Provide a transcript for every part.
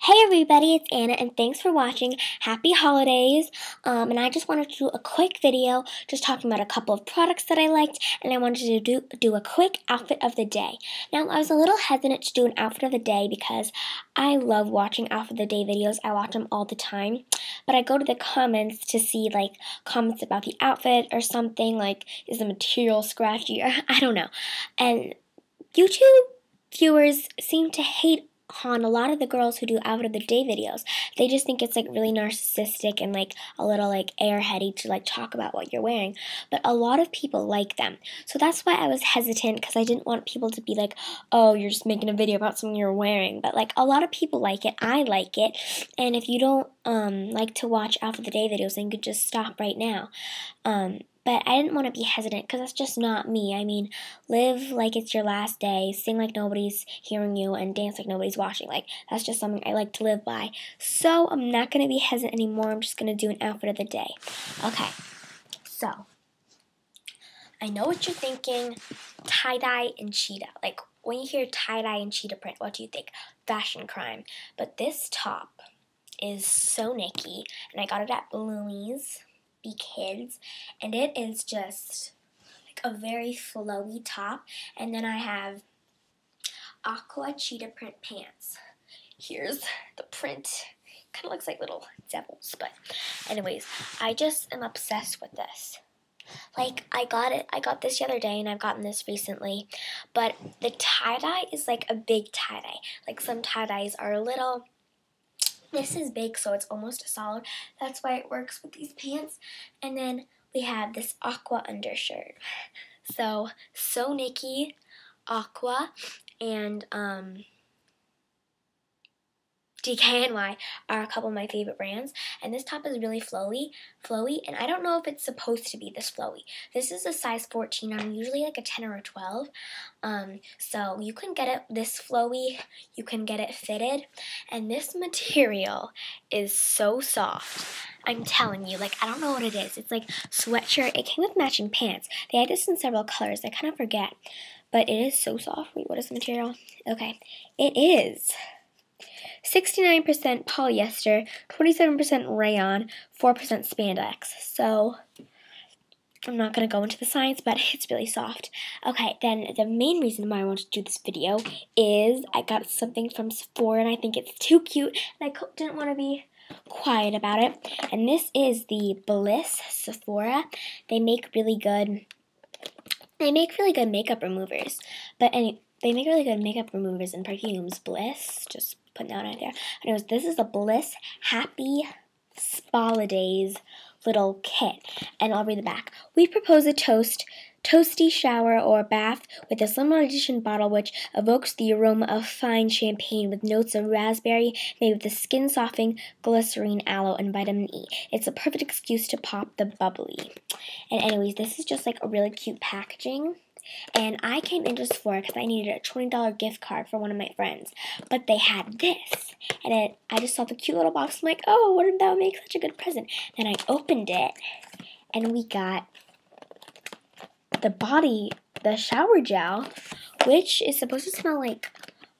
Hey everybody, it's Anna and thanks for watching. Happy holidays. Um, and I just wanted to do a quick video just talking about a couple of products that I liked and I wanted to do, do a quick outfit of the day. Now, I was a little hesitant to do an outfit of the day because I love watching outfit of the day videos. I watch them all the time. But I go to the comments to see like comments about the outfit or something like is the material scratchy or I don't know. And YouTube viewers seem to hate on a lot of the girls who do out of the day videos. They just think it's like really narcissistic and like a little like airheady to like talk about what you're wearing. But a lot of people like them. So that's why I was hesitant because I didn't want people to be like, oh, you're just making a video about something you're wearing. But like a lot of people like it. I like it. And if you don't um like to watch of the day videos, and could just stop right now. Um but I didn't want to be hesitant because that's just not me. I mean, live like it's your last day, sing like nobody's hearing you, and dance like nobody's watching. Like, that's just something I like to live by. So, I'm not going to be hesitant anymore. I'm just going to do an outfit of the day. Okay, so, I know what you're thinking tie dye and cheetah. Like, when you hear tie dye and cheetah print, what do you think? Fashion crime. But this top is so Nikki, and I got it at Bloomie's be kids and it is just like a very flowy top and then I have aqua cheetah print pants. Here's the print. Kind of looks like little devils but anyways I just am obsessed with this. Like I got it I got this the other day and I've gotten this recently but the tie-dye is like a big tie-dye. Like some tie-dyes are a little this is big, so it's almost a solid. That's why it works with these pants. And then we have this aqua undershirt. So, So Nikki, aqua, and um, DKNY are a couple of my favorite brands. And this top is really flowy, flowy, and I don't know if it's supposed to be this flowy. This is a size 14. I'm usually like a 10 or a 12. Um, so you can get it this flowy, you can get it fitted, and this material is so soft. I'm telling you, like, I don't know what it is. It's like sweatshirt. It came with matching pants. They had this in several colors. I kind of forget. But it is so soft. Wait, what is the material? Okay. It is 69% polyester, 27% rayon, 4% spandex. So I'm not going to go into the science, but it's really soft. Okay, then the main reason why I want to do this video is I got something from Sephora and I think it's too cute and I didn't want to be quiet about it. And this is the Bliss Sephora. They make really good they make really good makeup removers. But they make really good makeup removers and perfumes. Bliss, just putting that out there. Anyways, this is a Bliss Happy Spalidays little kit. And I'll read the back. We propose a toast toasty shower or bath with a limited edition bottle which evokes the aroma of fine champagne with notes of raspberry made with the skin softening glycerine, aloe, and vitamin E. It's a perfect excuse to pop the bubbly. And anyways, this is just like a really cute packaging. And I came into Sephora because I needed a $20 gift card for one of my friends. But they had this. And it, I just saw the cute little box. I'm like, oh, wouldn't that make such a good present? Then I opened it. And we got the body, the shower gel, which is supposed to smell like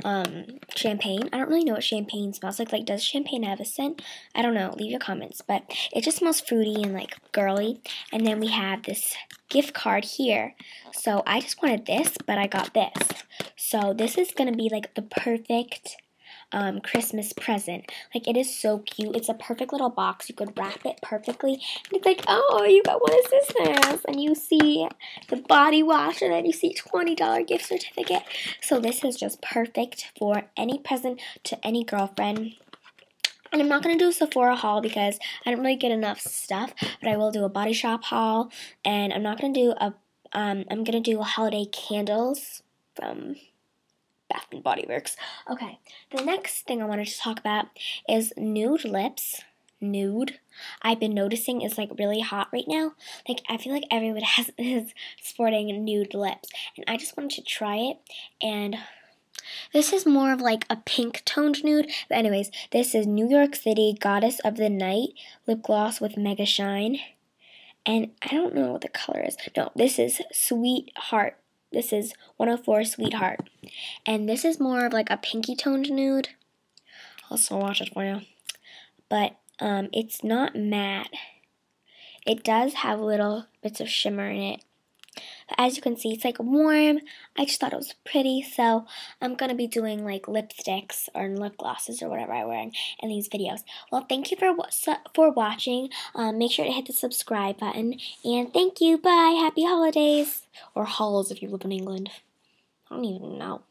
um, champagne. I don't really know what champagne smells like. Like, does champagne have a scent? I don't know. Leave your comments. But it just smells fruity and like girly. And then we have this gift card here. So I just wanted this, but I got this. So this is going to be like the perfect um, Christmas present. Like it is so cute. It's a perfect little box. You could wrap it perfectly. And it's like, oh, you got one of sisters. And you see the body wash and then you see $20 gift certificate. So this is just perfect for any present to any girlfriend. And I'm not going to do a Sephora haul because I don't really get enough stuff, but I will do a Body Shop haul, and I'm not going to do a, um, I'm going to do holiday candles from And Body Works. Okay, the next thing I wanted to talk about is nude lips. Nude. I've been noticing is like really hot right now. Like I feel like everyone has is sporting nude lips, and I just wanted to try it and this is more of like a pink toned nude. But anyways, this is New York City Goddess of the Night lip gloss with Mega Shine. And I don't know what the color is. No, this is Sweetheart. This is 104 Sweetheart. And this is more of like a pinky toned nude. I'll swatch it for you. But um, it's not matte. It does have little bits of shimmer in it. But as you can see, it's like warm. I just thought it was pretty, so I'm going to be doing like lipsticks or lip glosses or whatever I wear in, in these videos. Well, thank you for, for watching. Um, make sure to hit the subscribe button. And thank you. Bye. Happy holidays. Or halls if you live in England. I don't even know.